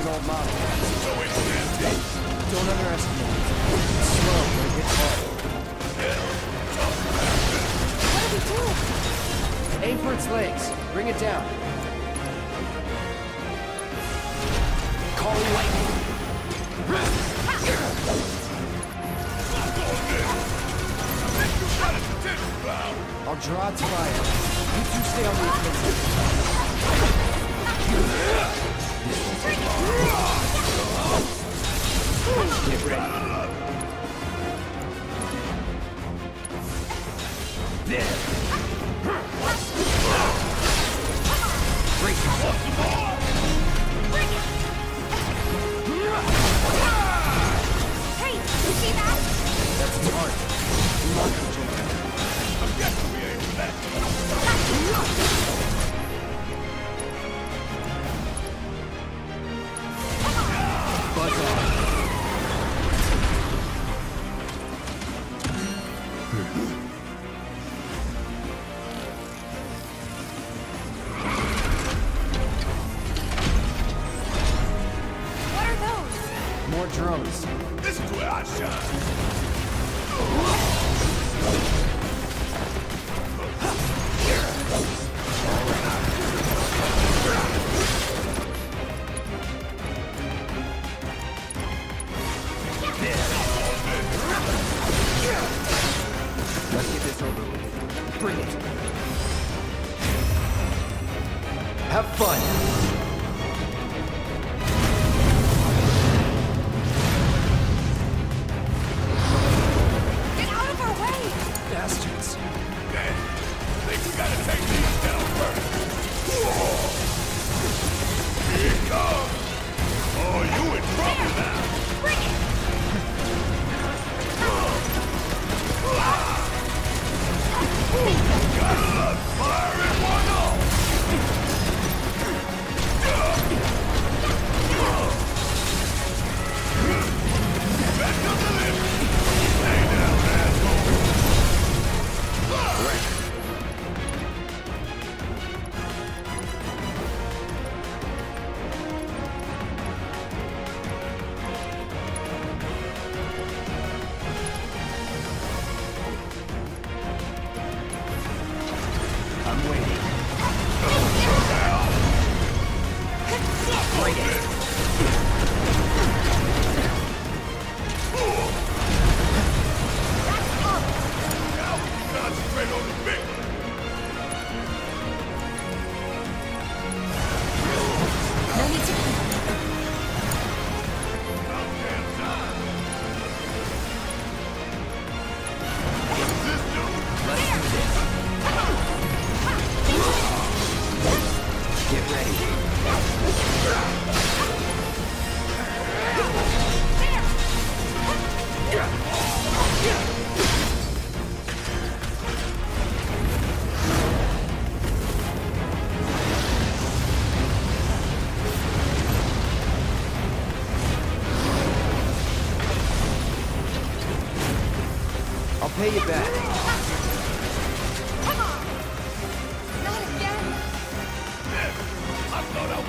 an old model. So it's an. Don't underestimate it. It's slow, but it hits hard. What do we do? Aim for its legs. Bring it down. Calling lightning. I'll draw its fire. You two stay on the offensive. Bring it. Have fun. Bring it. I'll pay you back. Come on! Not again! I thought I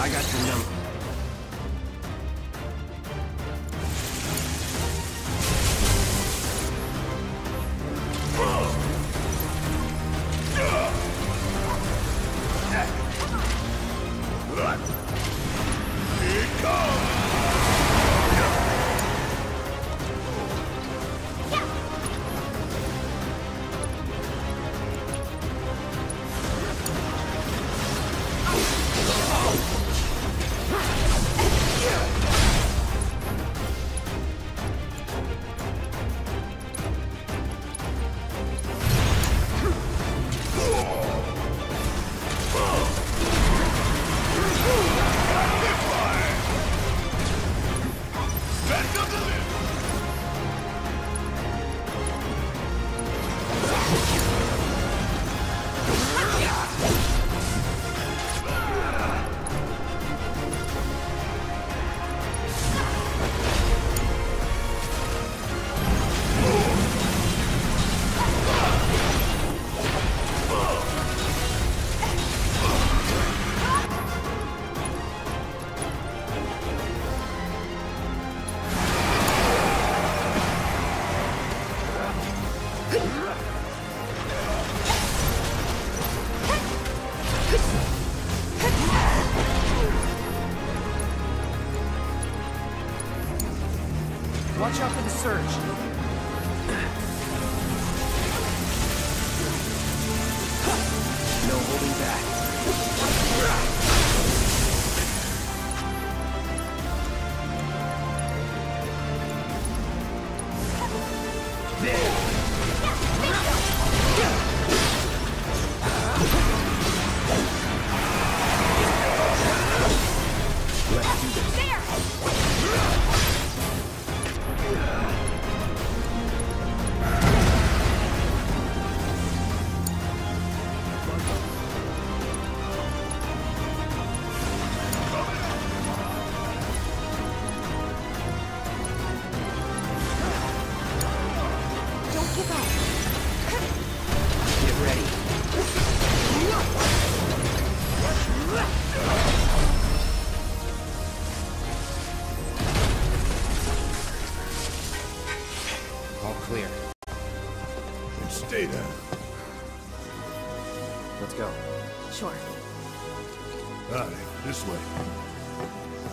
I got the number. Here it comes! Back up the Watch out for the surge. No holding back. This way.